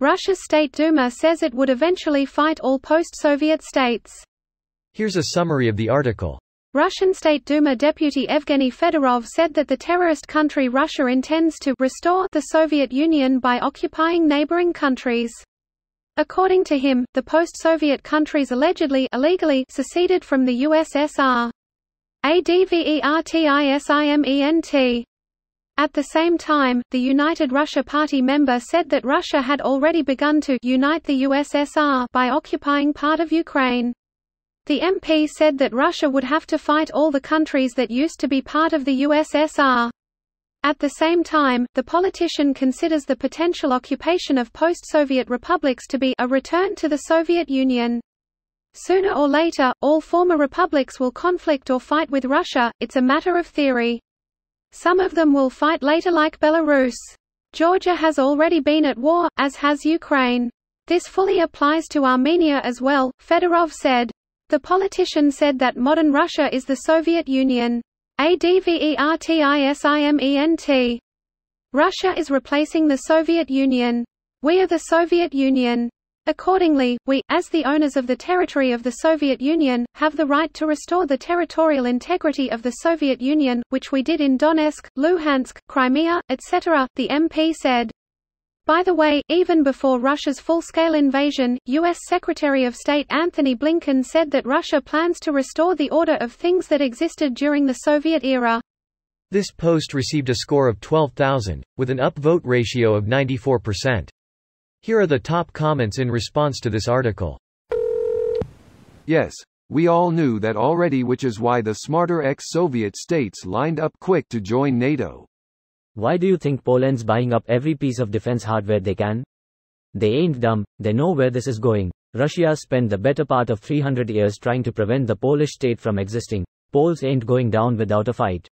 Russia's State Duma says it would eventually fight all post-Soviet states. Here's a summary of the article. Russian State Duma deputy Evgeny Fedorov said that the terrorist country Russia intends to restore the Soviet Union by occupying neighboring countries. According to him, the post-Soviet countries allegedly illegally seceded from the USSR. ADVERTISIMENT at the same time, the United Russia Party member said that Russia had already begun to unite the USSR by occupying part of Ukraine. The MP said that Russia would have to fight all the countries that used to be part of the USSR. At the same time, the politician considers the potential occupation of post-Soviet republics to be a return to the Soviet Union. Sooner or later, all former republics will conflict or fight with Russia, it's a matter of theory. Some of them will fight later like Belarus. Georgia has already been at war, as has Ukraine. This fully applies to Armenia as well, Fedorov said. The politician said that modern Russia is the Soviet Union. ADVERTISIMENT. Russia is replacing the Soviet Union. We are the Soviet Union. Accordingly, we, as the owners of the territory of the Soviet Union, have the right to restore the territorial integrity of the Soviet Union, which we did in Donetsk, Luhansk, Crimea, etc., the MP said. By the way, even before Russia's full-scale invasion, U.S. Secretary of State Antony Blinken said that Russia plans to restore the order of things that existed during the Soviet era. This post received a score of 12,000, with an upvote ratio of 94%. Here are the top comments in response to this article. Yes, we all knew that already which is why the smarter ex-Soviet states lined up quick to join NATO. Why do you think Poland's buying up every piece of defense hardware they can? They ain't dumb, they know where this is going. Russia spent the better part of 300 years trying to prevent the Polish state from existing. Poles ain't going down without a fight.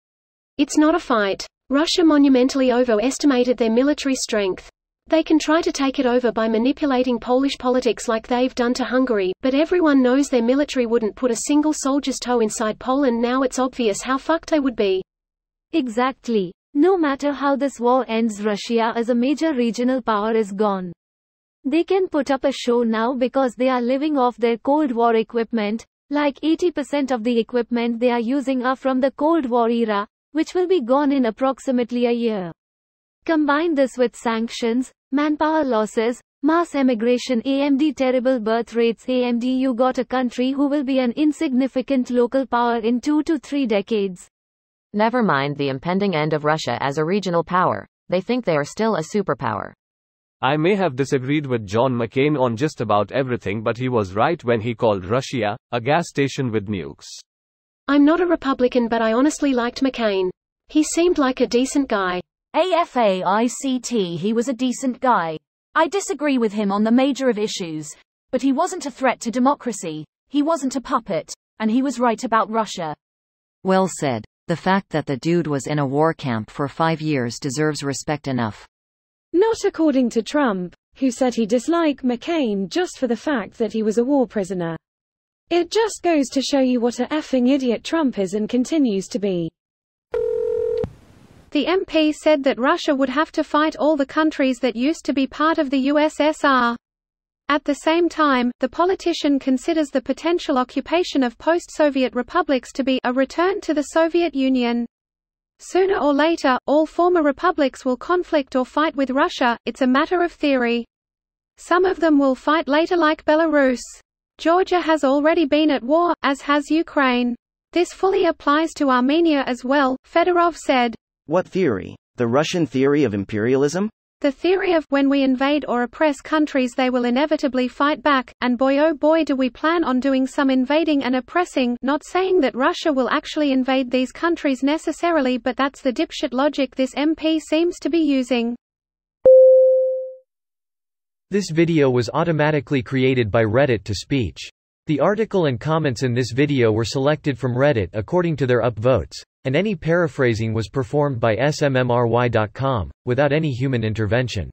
It's not a fight. Russia monumentally overestimated their military strength. They can try to take it over by manipulating Polish politics like they've done to Hungary, but everyone knows their military wouldn't put a single soldier's toe inside Poland now it's obvious how fucked they would be. Exactly. No matter how this war ends Russia as a major regional power is gone. They can put up a show now because they are living off their Cold War equipment, like 80% of the equipment they are using are from the Cold War era, which will be gone in approximately a year. Combine this with sanctions, manpower losses, mass emigration AMD terrible birth rates AMD you got a country who will be an insignificant local power in two to three decades. Never mind the impending end of Russia as a regional power, they think they are still a superpower. I may have disagreed with John McCain on just about everything but he was right when he called Russia, a gas station with nukes. I'm not a Republican but I honestly liked McCain. He seemed like a decent guy. AFAICT he was a decent guy. I disagree with him on the major of issues, but he wasn't a threat to democracy, he wasn't a puppet, and he was right about Russia. Well said. The fact that the dude was in a war camp for five years deserves respect enough. Not according to Trump, who said he disliked McCain just for the fact that he was a war prisoner. It just goes to show you what a effing idiot Trump is and continues to be. The MP said that Russia would have to fight all the countries that used to be part of the USSR. At the same time, the politician considers the potential occupation of post-Soviet republics to be a return to the Soviet Union. Sooner or later, all former republics will conflict or fight with Russia, it's a matter of theory. Some of them will fight later like Belarus. Georgia has already been at war, as has Ukraine. This fully applies to Armenia as well, Fedorov said. What theory? The Russian theory of imperialism? The theory of when we invade or oppress countries they will inevitably fight back, and boy oh boy do we plan on doing some invading and oppressing not saying that Russia will actually invade these countries necessarily but that's the dipshit logic this MP seems to be using. This video was automatically created by Reddit to speech. The article and comments in this video were selected from Reddit according to their upvotes, and any paraphrasing was performed by smmry.com, without any human intervention.